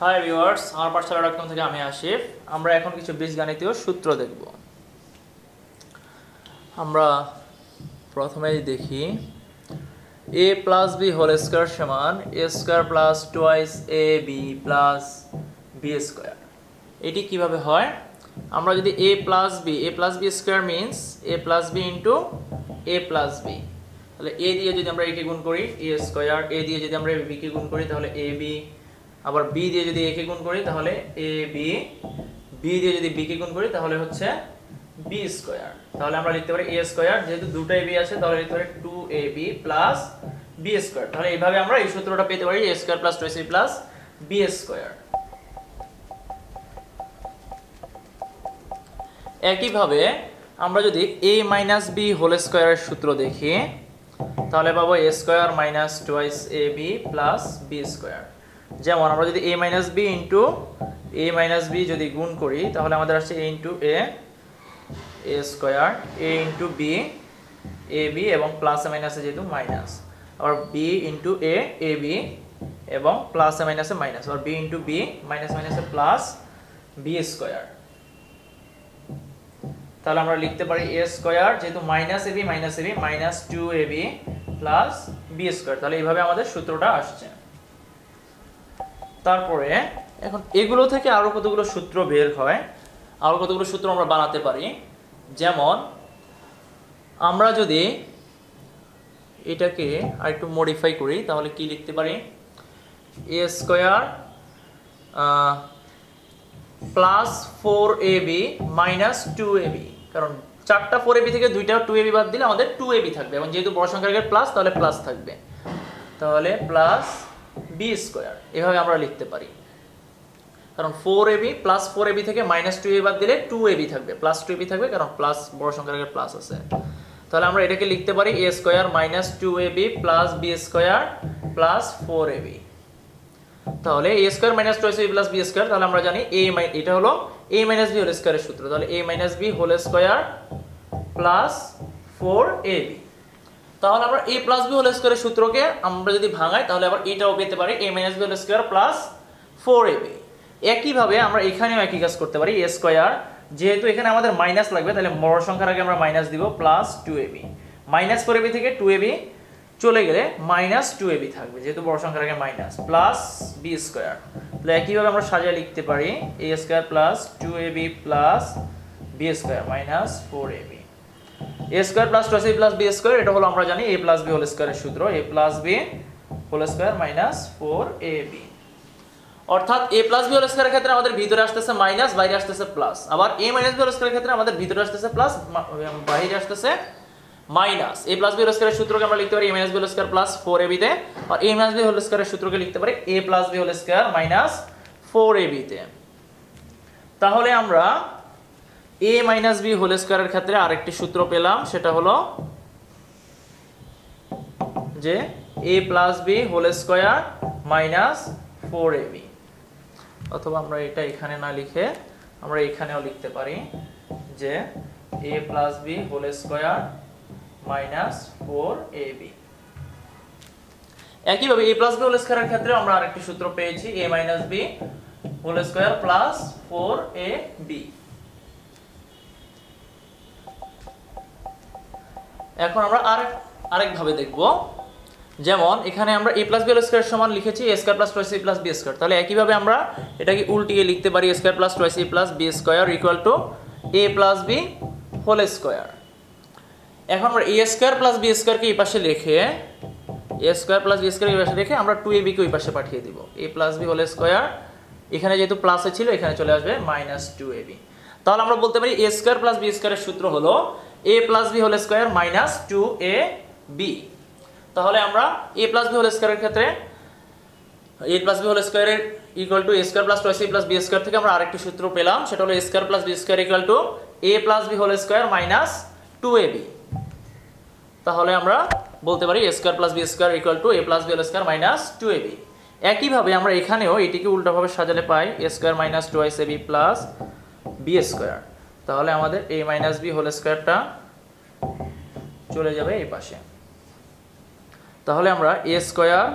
Hi viewers আমার পাঠশালা dot থেকে আমি আসিফ। আমরা এখন কিছু বীজগাণিতীয় সূত্র দেখব। আমরা প্রথমেই দেখি A plus B whole square সমান A square plus twice A B plus B square এটি কীভাবে হয়? আমরা যদি A plus B A plus B square means A plus B into A plus B তাহলে এ দিয়ে যদি আমরা একে গুণ করি এ স্কোয়ার এ দিয়ে যদি আমরা বিকে গুণ করি, তাহলে এ বি আবার বি দিয়ে যদি একে গুণ করি, তাহলে এ বি বি দিয়ে যদি বি কে গুণ করি, তাহলে হচ্ছে বি স্কোয়ার তাহলে আমরা লিখতে পারি এ স্কোয়ার যেহেতু দুটো এ বি আছে, তাহলে লিখতে পারি two A B plus B square তাহলে এইভাবে আমরা এই সূত্রটা পেতে পারি A square plus two A plus B square একইভাবে আমরা যদি এ মাইনাস বি হোল স্কোয়ারের সূত্র দেখি, তাহলে পাবো A square minus twice A B plus B square যেমন আমরা যদি A minus B into A minus B যদি গুণ করি, তাহলে আমাদের আসছে A into A A square A into B A B এবং প্লাসে মাইনাসে যেহেতু মাইনাস আবার B into A A B এবং প্লাসে মাইনাসে মাইনাস আবার বি ইন্টু বি মাইনাস মাইনাসে প্লাস বি স্কোয়ার তাহলে আমরা লিখতে পারি এ স্কোয়ার যেহেতু minus A A B minus A A B minus two A B plus B square তাহলে এইভাবে আমাদের সূত্রটা আসছে। তারপরে এখন এগুলো থেকে আরও কতগুলো সূত্র বের হয়, আরও কতগুলো সূত্র আমরা বানাতে পারি? যেমন, আমরা যদি এটাকে আর একটু মডিফাই করি, তাহলে কি লিখতে পারি? A square plus four A B minus two A B কারণ চারটা ফোর এবি থেকে দুইটা টু এবি বাদ দিলে আমাদের টু এবি থাকবে। এবং যেহেতু বড় সংখ্যার প্লাস তাহলে প্লাস থাকবে। তাহলে প্লাস বি স্কোয়ার এভাবে আমরা লিখতে পারি। কারণ four A B plus four A B থেকে মাইনাস টু এবি বাদ দিলে টু এবি থাকবে প্লাস টু এবি থাকবে, কারণ প্লাস বড় সংখ্যার প্লাস আছে। তাহলে আমরা এটাকে লিখতে পারি A square minus two A B plus B square plus four A B তাহলে A square minus two A B plus B square তাহলে আমরা জানি এ এটা হলো এ মাইনাস বি হোল স্কোয়ারের সূত্র। তাহলে A minus B whole square plus four A B তাহলে আমরা এ প্লাস বি হোল স্কোয়ারের সূত্রকে আমরা যদি ভাঙাই, তাহলে আবার এটাও পেতে পারি A minus B whole square plus four A B একইভাবে আমরা এখানেও একই কাজ করতে পারি এ স্কোয়ার যেহেতু এখানে আমাদের মাইনাস লাগবে, তাহলে বড় সংখ্যার আগে আমরা মাইনাস দিব plus two A B minus four A B থেকে টু এবি চলে গেলে মাইনাস টু এবি থাকবে, যেহেতু বড় সংখ্যার আগে মাইনাস প্লাস বি স্কোয়ার তাহলে একইভাবে আমরা সাজিয়ে লিখতে পারি A square plus two A B plus B square minus four A B A square plus two A C plus B square এটা হলো আমরা জানি এ প্লাস বি হোল স্কোয়ারের সূত্র। A plus B whole square minus four A B অর্থাৎ A plus B whole স্কোয়ারের ক্ষেত্রে আমাদের ভিতরে আসতেছে মাইনাস বাইরে আসতেছে প্লাস আবার এ মাইনাস বি হোল স্কোয়ারের ক্ষেত্রে আমাদের ভিতরে আসতেছে প্লাস বাইরে আসতেছে minus A plus B whole স্কোয়ারের সূত্রকে আমরা লিখতে পারি A minus B whole square plus four A বিতে আর এ মাইনাস বি হোল স্কোয়ারের সূত্রকে লিখতে পারি A plus B whole square minus four A বিতে তাহলে আমরা এ মাইনাস বি হোল স্কোয়ারের ক্ষেত্রে আরেকটি সূত্র পেলাম, সেটা হলো যে A plus B whole square minus four A B অথবা আমরা এটা এখানে না লিখে আমরা এখানেও লিখতে পারি যে A plus B whole square minus four A B একইভাবে এ প্লাস বি হোল স্কোয়ারের ক্ষেত্রে আমরা আরেকটি সূত্র পেয়েছি A minus B whole square plus four A B এখন আমরা আরেক আরেকভাবে দেখব। যেমন, এখানে আমরা এ প্লাস বি স্কোয়ার সমান লিখেছি A square plus twice A plus B square তাহলে একইভাবে আমরা এটাকে উল্টিয়ে লিখতে পারি square plus twice A plus B square equal to A plus B whole square এখন আমরা এ স্কোয়ার প্লাস বি স্কোয়ারকে এই পাশে লিখে A square plus B square এই পাশে রেখে আমরা টু এ বিকে ওই পাশে পাঠিয়ে দিব। A plus B whole square এখানে যেহেতু প্লাসে ছিল, এখানে চলে আসবে মাইনাস টু এ বি তাহলে আমরা বলতে পারি এ স্কোয়ার প্লাস বি স্কোয়ারের সূত্র হলো A plus B whole square minus two A B তাহলে আমরা এ প্লাস বি হোল স্কোয়ারের ক্ষেত্রে এ প্লাস বি হোল স্কোয়ারের equal to A square plus two A plus B square থেকে আমরা আরেকটি সূত্র পেলাম, সেটা হলো A square plus B square equal to A plus B whole square minus two A B তাহলে আমরা বলতে পারি A square plus B square equal to A plus B whole square minus two A B একইভাবে আমরা এখানেও এটিকে উল্টাভাবে সাজালে পাই A square minus two A B plus B square তাহলে আমাদের এ মাইনাস বি হোল স্কোয়ারটা চলে যাবে এই পাশে। তাহলে আমরা এ স্কোয়ার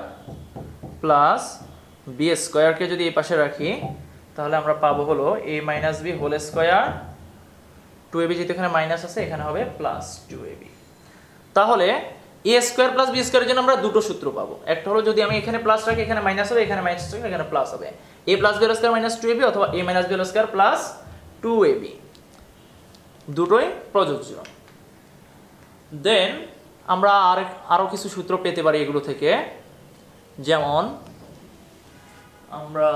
প্লাস বি স্কোয়ারকে যদি এই পাশে রাখি, তাহলে আমরা পাবো হলো A minus B whole square two A B যেহেতু এখানে মাইনাস আছে, এখানে হবে প্লাস টু এবি তাহলে এ স্কোয়ার প্লাস বি স্কোয়ারের জন্য আমরা দুটো সূত্র পাবো। একটা হলো যদি আমি এখানে প্লাস রাখি, এখানে মাইনাস হবে, এখানে মাইনাস রাখি এখানে প্লাস হবে। A plus B square minus two A B অথবা A minus B square plus two A B দুটোই প্রযোজ্য। দেন আমরা আর আরও কিছু সূত্র পেতে পারি এগুলো থেকে। যেমন আমরা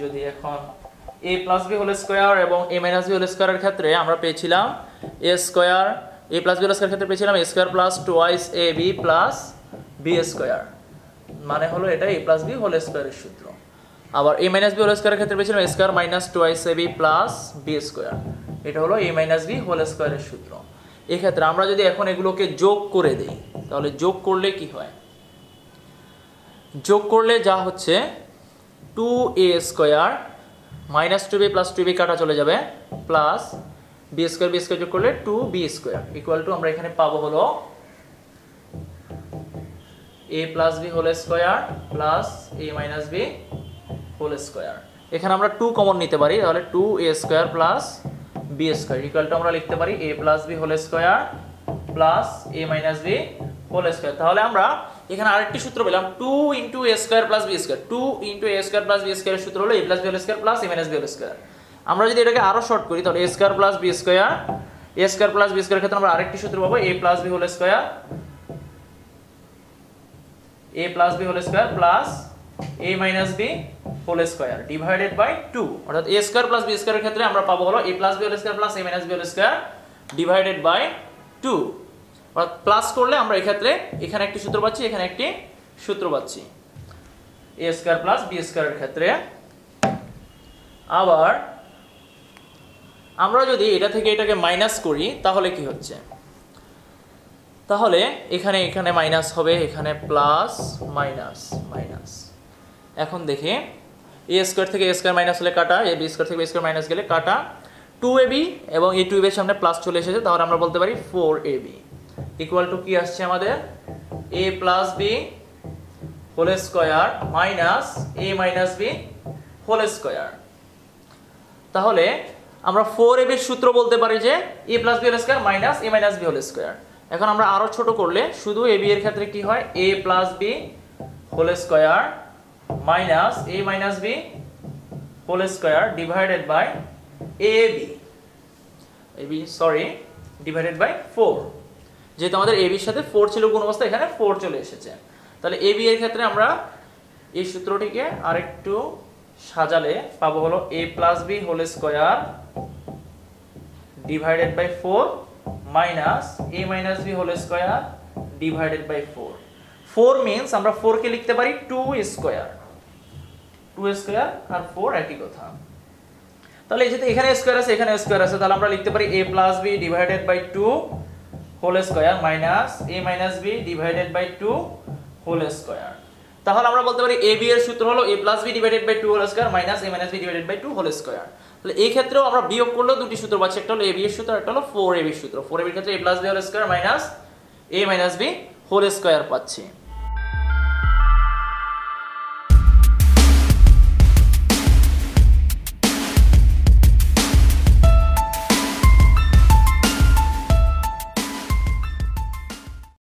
যদি এখন A plus B whole square এবং এ মাইনাস বি হোল স্কোয়ারের ক্ষেত্রে আমরা পেয়েছিলাম A square A plus B whole square ক্ষেত্রে পেয়েছিলাম A square plus twice A B plus B square মানে হলো এটা এ প্লাস বি হোল স্কোয়ারের সূত্র। আবার এ মাইনাস বি হোল স্কোয়ারের ক্ষেত্রে পেয়েছিলাম square minus twice A B plus B square এটা হলো এ মাইনাস বি হোল স্কোয়ারের সূত্র। এক্ষেত্রে আমরা যদি এখন এগুলোকে যোগ করে দিই, তাহলে যোগ করলে কি হয়? যোগ করলে যা হচ্ছে two A square minus two B plus two B কাটা চলে যাবে plus B square B square যোগ করলে two B square equal to আমরা এখানে পাবো হলো A plus B whole square plus A minus B whole square এখানে আমরা টু কমন নিতে পারি, তাহলে two A square plus B square equal to আমরা লিখতে পারি A plus B whole square plus A minus B whole square তাহলে আমরা এখানে আরেকটি সূত্র পেলাম two into A square plus B square two into A square plus B স্কোয়ারের সূত্র হলো A plus B whole square plus A minus B whole square আমরা যদি এটাকে আরও শর্ট করি, তাহলে A square plus B square A square plus B square ক্ষেত্রে আমরা আরেকটি সূত্র পাবো A plus B whole square A plus B whole square plus A minus B whole square divided by two অর্থাৎ এ স্কোয়ার প্লাস বি স্কোয়ারের ক্ষেত্রে আমরা পাবো হলো A plus B whole square plus A minus B whole square divided by two অর্থাৎ plus করলে আমরা এক্ষেত্রে এখানে একটি সূত্র পাচ্ছি, এখানে একটি সূত্র পাচ্ছি। এ স্কোয়ার প্লাস বি স্কোয়ারের ক্ষেত্রে আবার আমরা যদি এটা থেকে এটাকে মাইনাস করি, তাহলে কি হচ্ছে? তাহলে এখানে এখানে মাইনাস হবে, এখানে প্লাস মাইনাস মাইনাস এখন দেখি এ স্কোয়ার থেকে এ স্কোয়ার মাইনাস হলে কাটা এ বি স্কোয়ার থেকে বি স্কোয়ার মাইনাস গেলে কাটা। টু এ বি এবং এই টু এ এর সামনে প্লাস চলে এসেছে, তাহলে আমরা বলতে পারি four A B equal to কি আসছে আমাদের? A plus B whole square minus A minus B whole square তাহলে আমরা ফোর এ বির সূত্র বলতে পারি যে A plus B whole square minus A minus B whole square এখন আমরা আরও ছোট করলে শুধু এ বি এর ক্ষেত্রে কি হয়? A plus B whole square minus B whole square divided by A B A B sorry divided by four যেহেতু আমাদের এ বির সাথে ফোর ছিল কোন অবস্থা এখানে ফোর চলে এসেছে। তাহলে বি এর ক্ষেত্রে আমরা এই সূত্রটিকে আরেকটু সাজালে পাবো হলো A plus B whole square divided by four minus A minus B whole square divided by four four means আমরা ফোরকে লিখতে পারি টু স্কোয়ার টু স্কোয়ার আর ফোর একই কথা। তাহলে যেহেতু এখানে স্কোয়ার আছে, এখানে স্কোয়ার আছে, তাহলে আমরা লিখতে পারি A plus B divided by two whole square minus A minus B divided by two whole square তাহলে আমরা বলতে পারি এ বি এর সূত্র হলো A plus B divided by two whole square minus A minus B divided by two whole square তাহলে এই ক্ষেত্রেও আমরা বিয়োগ করলেও দুটি সূত্র পাচ্ছি, একটা হলো এ বি এর সূত্র একটা হলো ফোর এ বি সূত্র। ফোর এ বির ক্ষেত্রে A plus B whole square minus A minus B whole square পাচ্ছি।